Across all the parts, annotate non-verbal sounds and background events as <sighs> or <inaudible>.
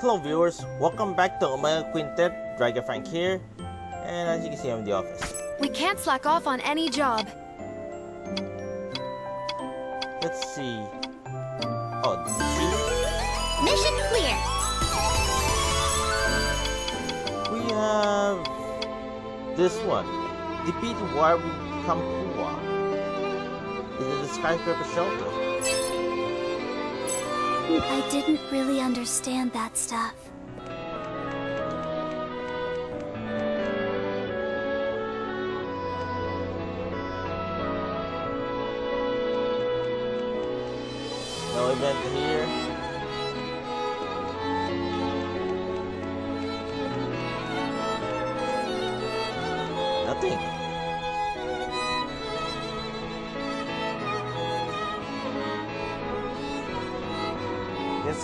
Hello viewers, welcome back to Omega Quintet, Drigger Fangke here, and as you can see I'm in the office. We can't slack off on any job. Let's see. Oh, see? Mission clear. We have this one. Defeat Waru Kampua. Is it the skyscraper shelter? I didn't really understand that stuff. No event here. Nothing.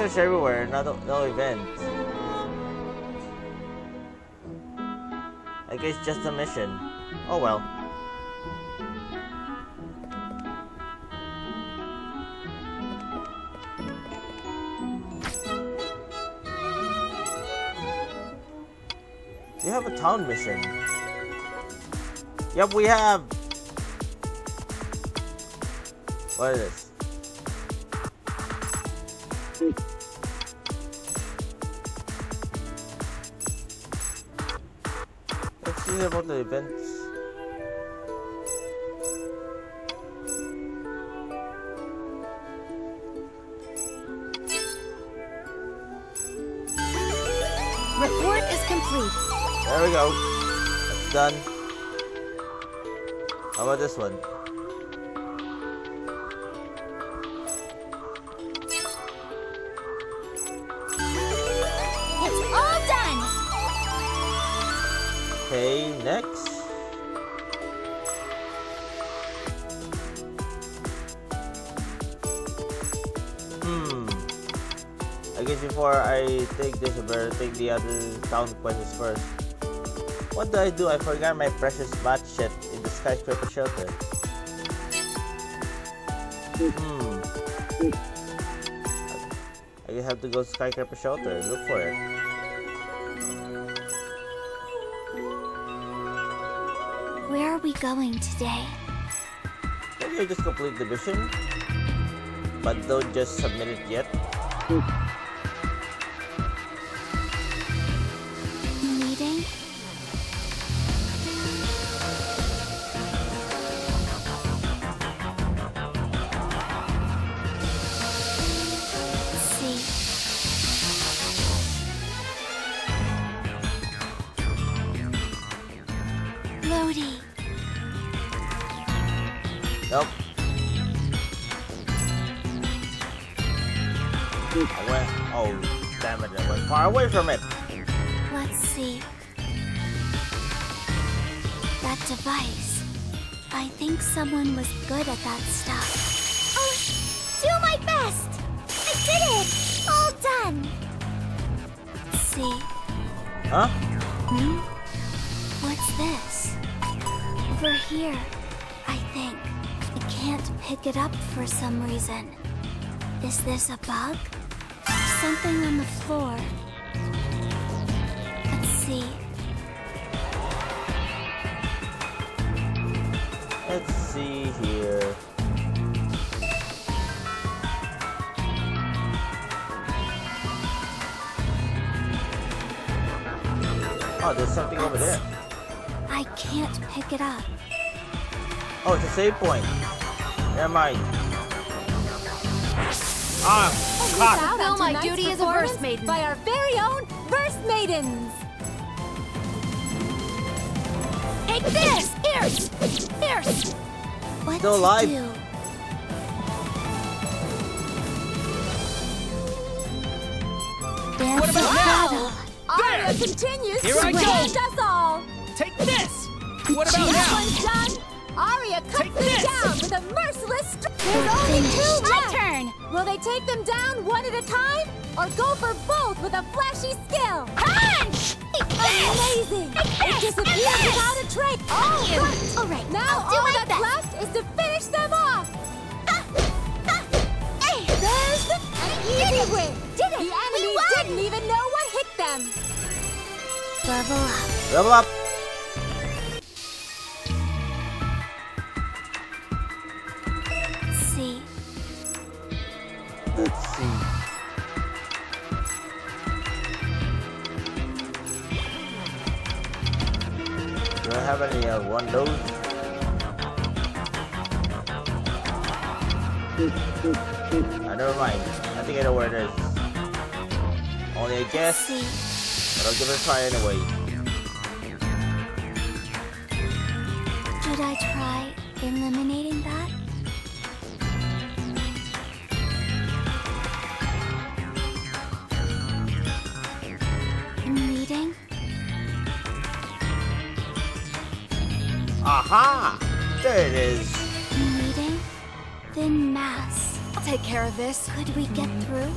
Search everywhere, no, no event. I guess just a mission. Oh well. We have a town mission. Yep, we have. What is this? See about the events. Report is complete. There we go. That's done. How about this one? Okay, next. Hmm. I guess before I take this, I better take the other town quests first. What do I do? I forgot my precious matchet in the skyscraper shelter. Hmm. I have to go to skyscraper shelter. And look for it. Where are we going today? Maybe I just complete the mission, but don't just submit it yet. Meeting? See. Lodi. Nope. I went. Oh, damn it! I went far away from it. Let's see. That device. I think someone was good at that stuff. Oh, do my best! I did it! All done! Let's see. Huh? Hmm? What's this? Over here, I think. I can't pick it up for some reason. Is this a bug? Something on the floor. Let's see. Let's see here. Oh, there's something over there. I can't pick it up. Oh, it's a save point. Never mind. Ah, fuck. Fulfill my duty as a verse maiden. by our very own verse maidens. Take this! Fierce! Fierce! What Still to alive. do? Dance What about of now? battle. Aria continues Here to I go. us all. Take this! What about That now? one's done. Aria cuts them this. down with a merciless strike. There's only two finished. left. Turn. Will they take them down one at a time, or go for both with a flashy skill? Punch! Amazing! It disappeared without a trace. Oh, good. All right, Now I'll do all my that's best. left is to finish them off. Hey, There's the an easy win. Did it. The enemy didn't even know what hit them. Level up. Level up! Have one those? Uh, never mind. I think I know where it is. Only a guess, but I'll give it a try anyway. Should I try eliminating that? Aha! There it is. Meeting? Then mass. I'll take care of this. Could we get through?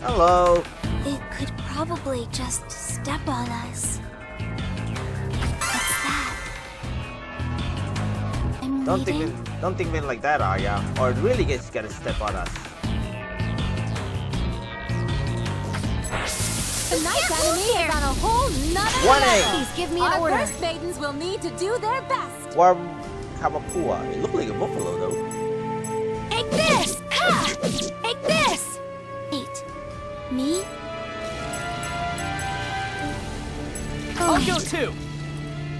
Hello. It could probably just step on us. What's that? I'm Don't think leading. don't think of it like that, Aria. Or it really gets gonna step on us. Tonight's enemy is on a whole nother One level. Please give me an Our order. first maidens will need to do their best. Warm Kamapua. It looked like a buffalo though. Take this! Ha! Take this! Wait. Me? I'll go too.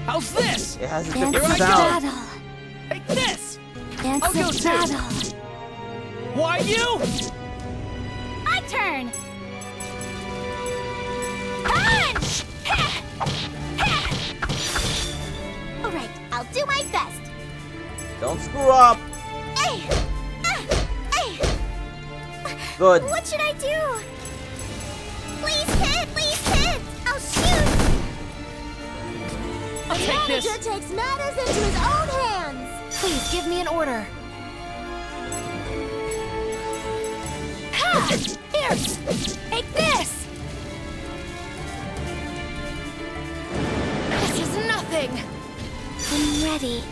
How's this? It has a Dance different of Here I sound. battle. Take this. Dance I'll go of too. battle. Why you? My turn! Don't screw up. Hey! Uh, hey! Good. What should I do? Please hit! Please hit! I'll shoot! I'll The take manager this. takes matters into his own hands. Please give me an order. Ha! Fierce! Take this! This is nothing! I'm ready.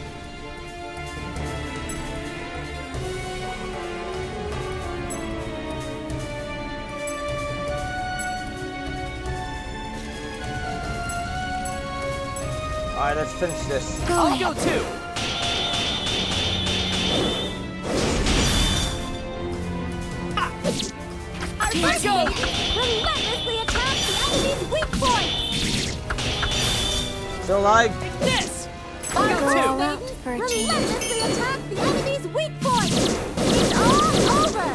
Alright, let's finish this. Go I'll ahead. go too. Our Let's first go. relentlessly attacks the enemy's weak points. Still alive? Take this. Our Go first too. Out for a relentlessly attacks the enemy's weak points. It's all over.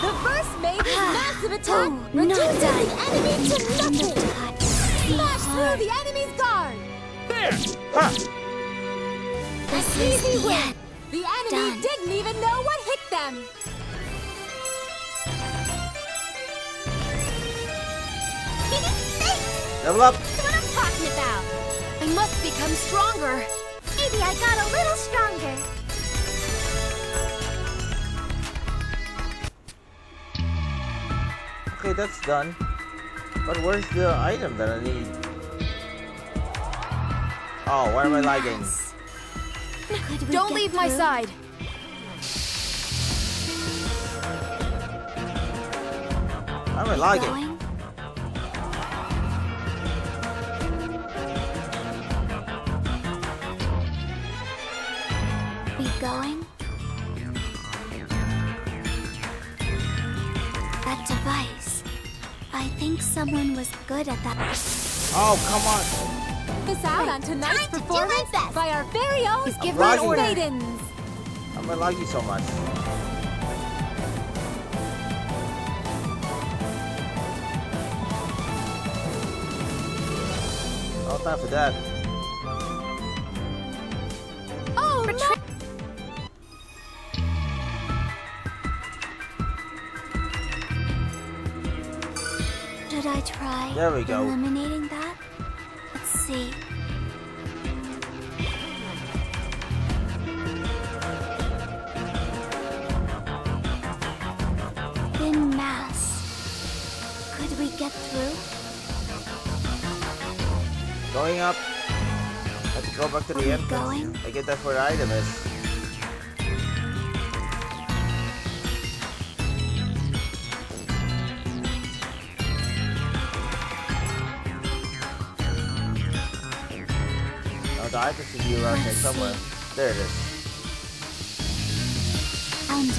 The first maiden's Ah. <sighs> massive attack Oh, reduces the done. enemy to nothing. Smash through the enemy's guard. There. Huh. This Easy is the win. end. The enemy Done. didn't even know what hit them. Level up. That's what I'm talking about. I must become stronger. Maybe I got a little stronger. Okay, that's done. But where's the item that I need? Oh, where am I lagging? Yes. Could we Don't get leave my side. Why am I lagging? Going? We going? That device. I think someone was good at that. Oh, come on. Miss out on tonight's Time to performance best. by our very own Please give me an First order. maidens. Why am I lagging so much? No time for that. Oh, no. Should I try There we go. eliminating up to the end. Going? I get that for the item is. Oh, the item should be around here somewhere. There it is. Found it.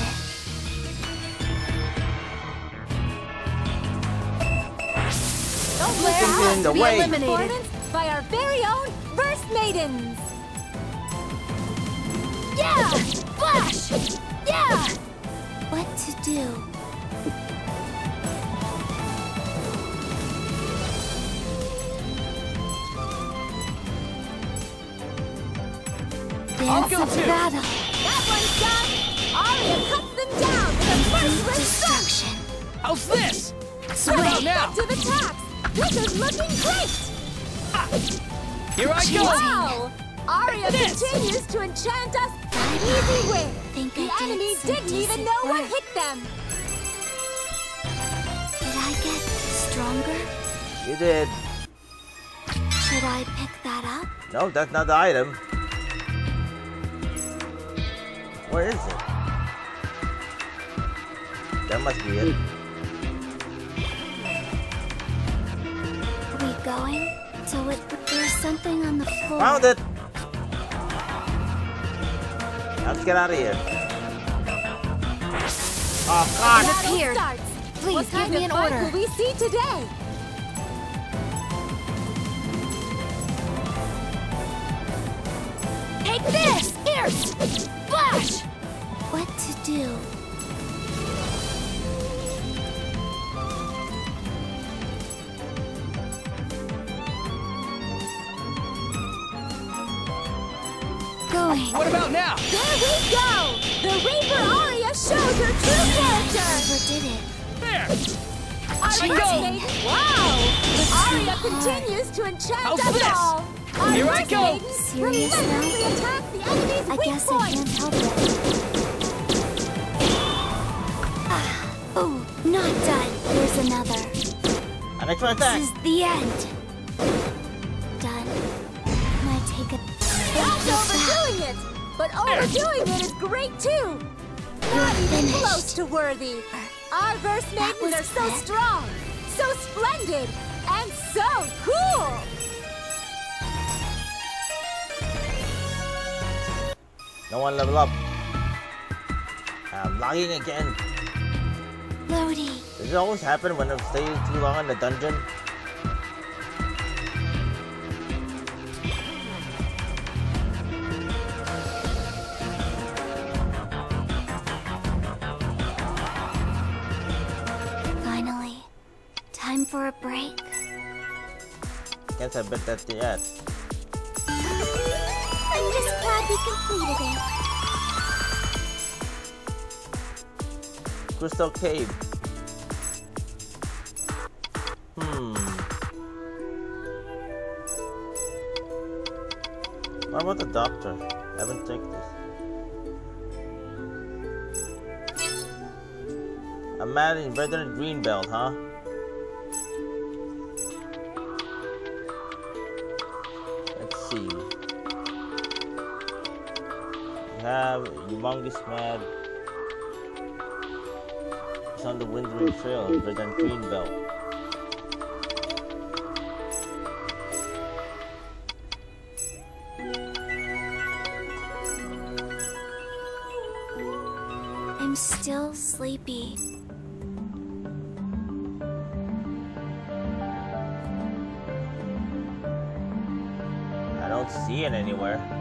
Don't let us be eliminated by our very own Maidens. Yeah! Flash! Yeah! What to do? I'll of too. battle. That one's done. Aria cuts them down with a first Complete wrist strike. destruction. How's this? What about now? Back to the tax. This is looking great. Here I go! Wow! Aria This. continues to enchant us. An easy win. Think The I did enemy some didn't even decent know what hit them. Did I get stronger? You did. Should I pick that up? No, that's not the item. Where is it? That must be it. Are We going? So it there's something on the floor. Found it! Let's get out of here. Oh god! It appeared. Starts. Please what give kind me of an order. will we see today? Take this! Ears! Flash! What to do? Going. What about now? There we go! The Reaper Aria shows her true character! Never did it. There! Our Cheating. first maiden, wow! Aria hard. continues to enchant How's us this? all! Our Here I first go. Serious now? relentlessly attacks the enemy's I weak guess I can't help it. Ah, oh, not done. There's another. An extra attack! This is the end. Done. Can I take a That's take But overdoing it is great too! Not even close to worthy! Our verse That maidens was are so quick. strong, so splendid, and so cool! No one level up. I'm lagging again. Lodi, Does it always happen when I'm staying too long in the dungeon? For a break. Guess I bet that's the end. I'm just glad we completed it. Crystal Cave. Hmm. What about the doctor? I haven't checked this. A man in Veteran Greenbelt, huh? Have Humongous Mad. It's on the Windring Trail, Veteran Greenbelt. I'm still sleepy. I don't see it anywhere.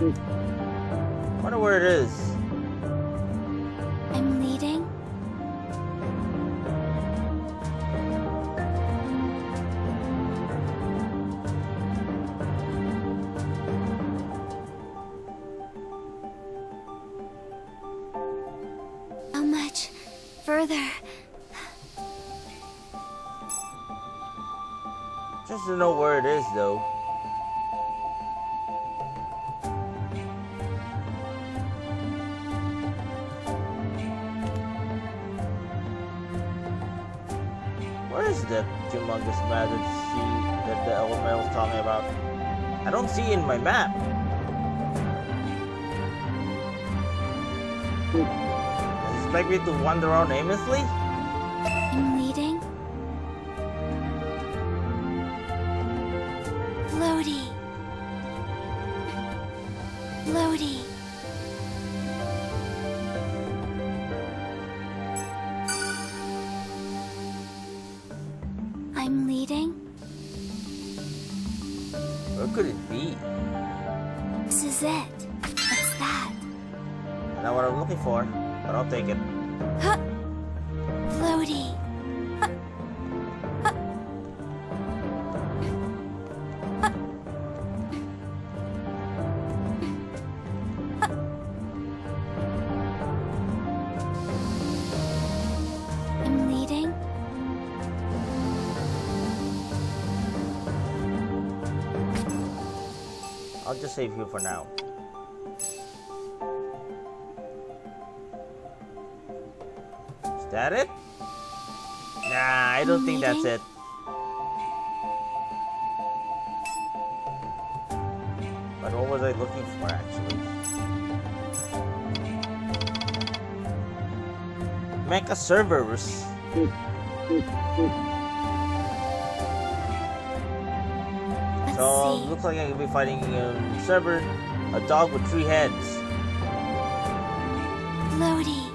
Wonder where it is. I'm leading. How much further? Just to know where it is, though. That humongous map that she that the old man was talking about? I don't see in my map. Expect me to wander around aimlessly? I'm leading. Where could it be? This is it. What's that? Not what I'm looking for, but I'll take it. Just save you for now. Is that it? Nah, I don't think that's it. But what was I looking for actually? Mecha Cerberus. So see. looks like I could be fighting um, Cerber, a dog with three heads. Lodi.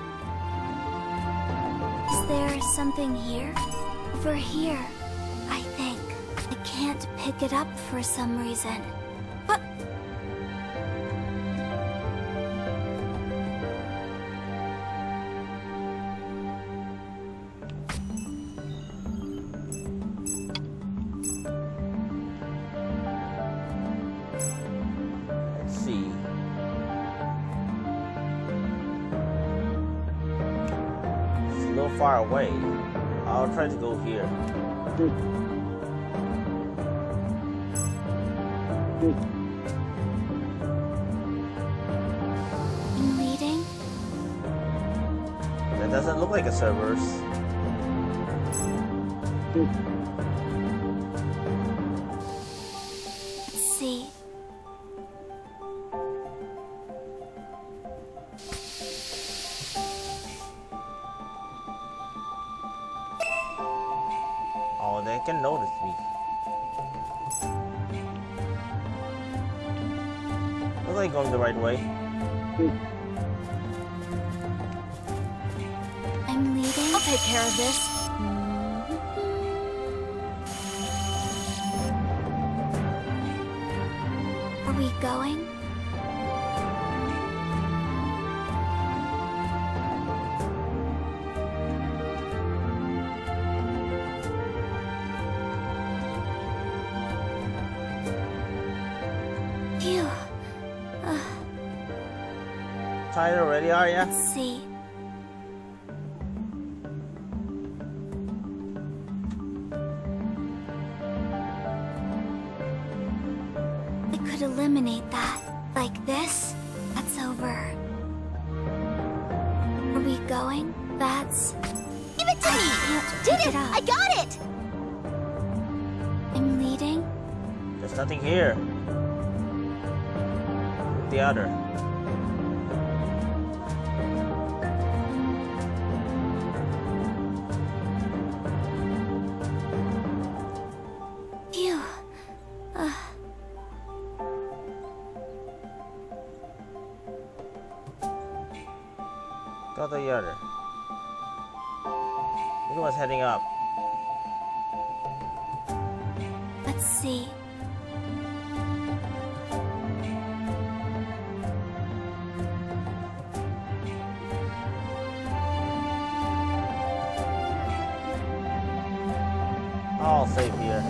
Is there something here? Over here, I think. I can't pick it up for some reason. But I'm leading. That doesn't look like a Cerberus. Take care of this. Are we going? Phew. Tired already, are ya? Let's see. Could eliminate that. Like this? That's over. Are we going? That's... Give it to I me! can't Did it! it. I got it! I'm leading? There's nothing here. The other. Got the other. One's heading up. Let's see. I'll save here.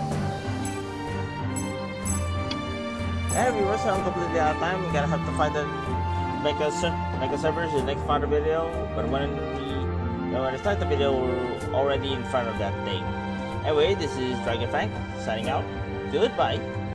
Hey viewers, I'm completely out of time. We're gonna have to find the Mecha Cerberus in the next part of the video. But when we when start the video, we're already in front of that thing. Anyway, this is Drigger Fangke signing out. Goodbye.